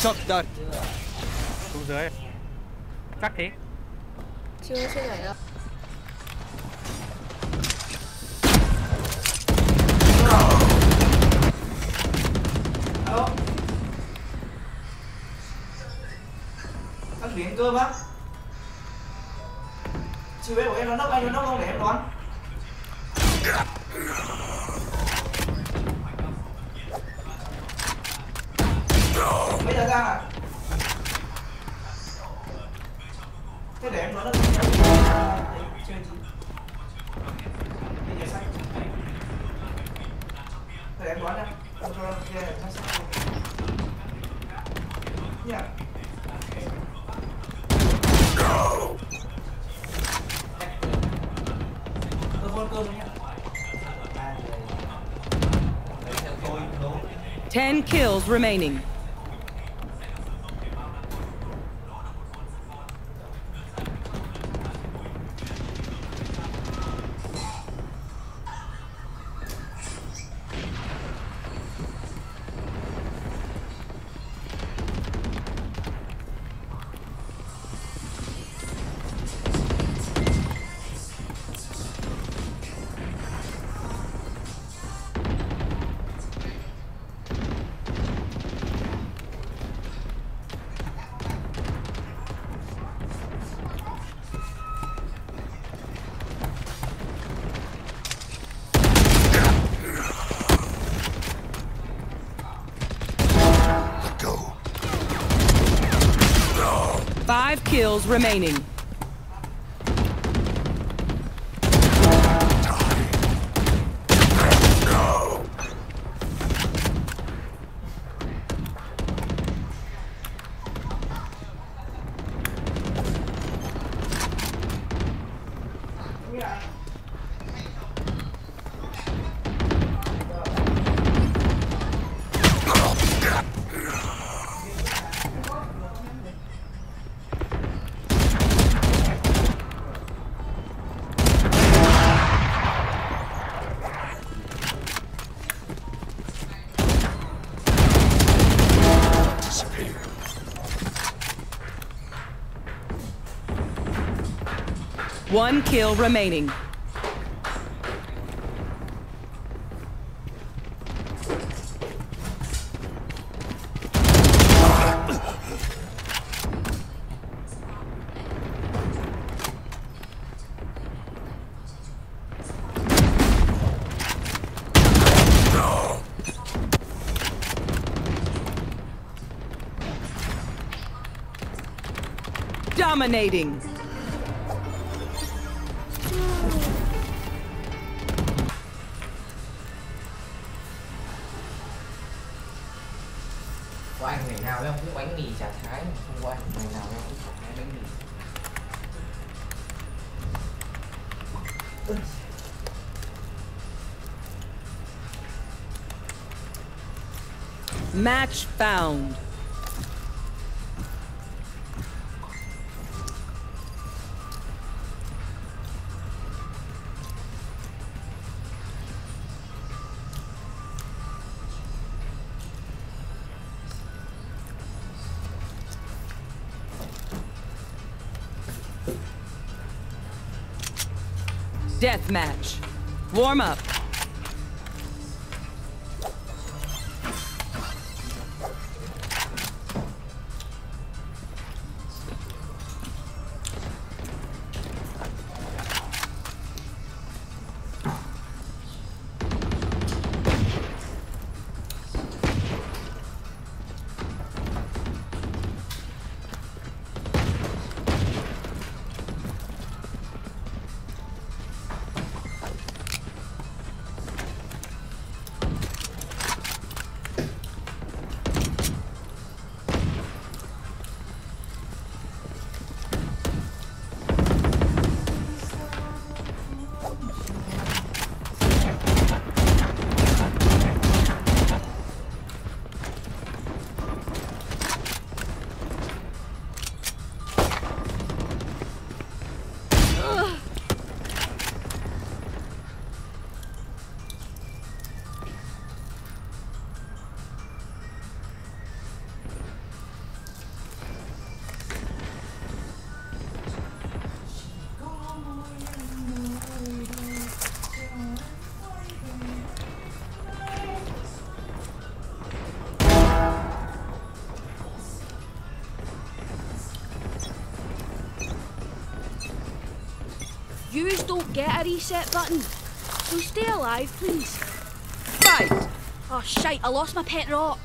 Shot dart. xuống dưới. Chắc thế. Chưa chưa nhảy đâu. Alo. Anh biến cơm á chị biết của em nó nốc anh nó nốc không để em đoán bây giờ ra à thế để em đoán được chơi gì bây giờ sách để em đoán nha em cho em nghe sách sách nha tôi hôn cơm nhé Ten kills remaining. hostiles remaining. One kill remaining. Dominating. Có anh ngày nào em cũng bánh mì chả thái mà không có anh ngày nào em cũng chả thái bánh mì Match found. Deathmatch. Warm up. Don't get a reset button. So stay alive, please. Fight. Oh shite, I lost my pet rock.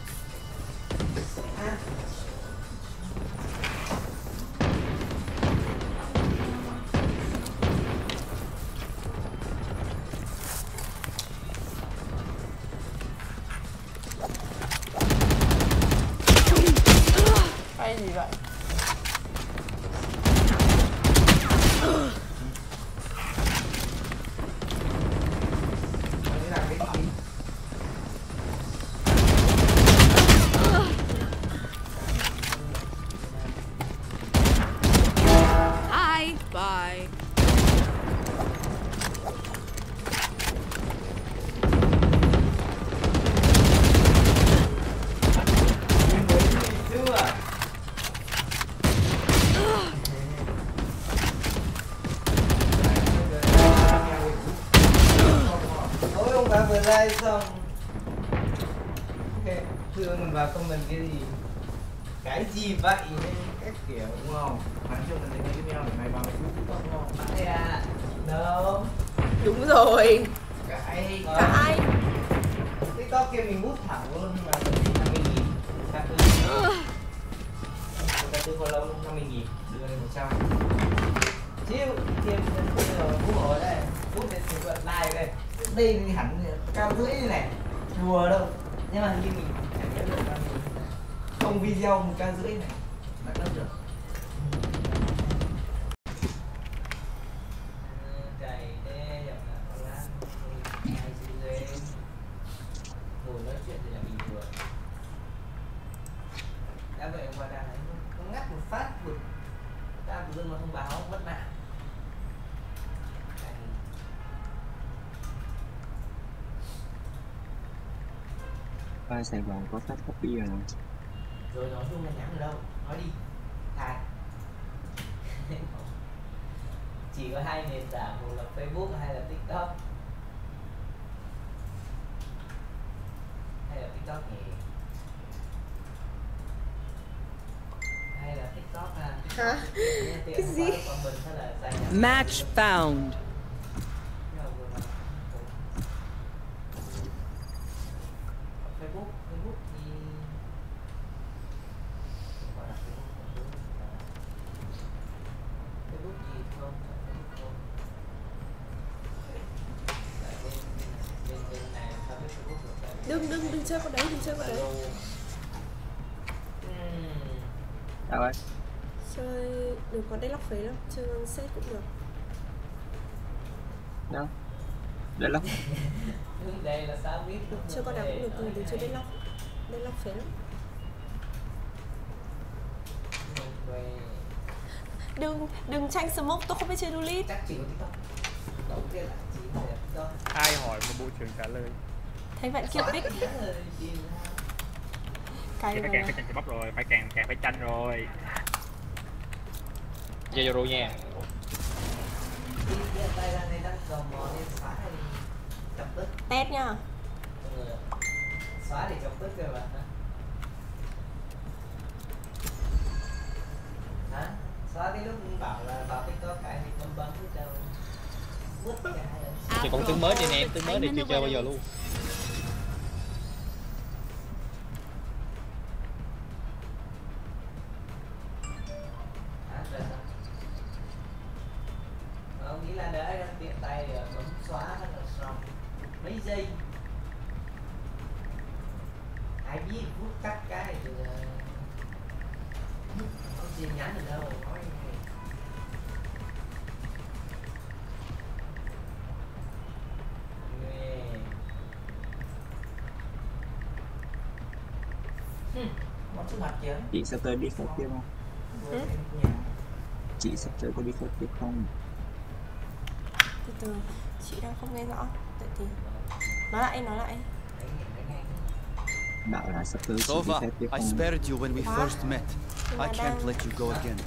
Live xong Ok, thưa mình vào comment cái gì Cái gì vậy Các kiểu đúng không Tháng trước mình thấy cái video này mày vào mày cũng không ngon Bạn à Đâu Đúng rồi. Cái Cãi. TikTok kia mình hút thẳng luôn mà mình 50 nghìn Các thứ Các thứ follow 50 nghìn Đưa lên 100 Chiêu Thêm bây giờ hút ở đây Hút đến sự vận like đây đây thì hẳn cao rưỡi như này Đùa đâu. Nhưng mà khi như mình cảm nhận được là mình Không video một cao rưỡi này là nó được. Ngồi nói chuyện thì là bình thường đã vậy qua đang ngắt một phát, bực. Ta vừa mà thông báo, mất mạng. Ba Sài Gòn có phát copy rồi. Rồi nói chung là nhắn ở đâu? Nói đi. Thài chỉ có hai nền tảng một là facebook hay là tiktok. Hay là tiktok nhỉ? Hay là tiktok à Hả? cái gì? Match found. Đừng đừng đừng chơi con đấy, đừng chơi con đấy. Đâu ấy? Chơi đừng có đây lóc phế đâu, chơi con set cũng được. Đâu? Để lắm đây là sao biết Chơi con nào cũng được, nhưng đừng chơi đây lóc. Đây lóc phế lắm. Đừng đừng tranh smoke, tôi không biết chơi duelist. chắc chỉ có TikTok đầu tiên là chỉ là TikTok ai hỏi mà bộ trưởng trả lời Thấy bạn kia pick rồi, chỉ cái thì phải mà càng phải càng bắp rồi phải càng càng phải tranh rồi. Nha Đi xóa hay chọc tức test nha. Xóa để chọc tức rồi mà hả xóa cái lúc bảo là vào tiktok cái thì không bấm hết đâu Thì còn tướng mới đi nè, tướng mới thì chưa chơi bao giờ luôn phút cắt cái thì là không tin nhắn được đâu nói Chị sắp tới đi phép tiếp không? Ừ. Chị sắp tới có đi phép tiếp không? Từ từ, chị đang không nghe rõ. Tại thì nói lại, nói lại. I suppose Sova, I spared you when we first met. I can't let you go again.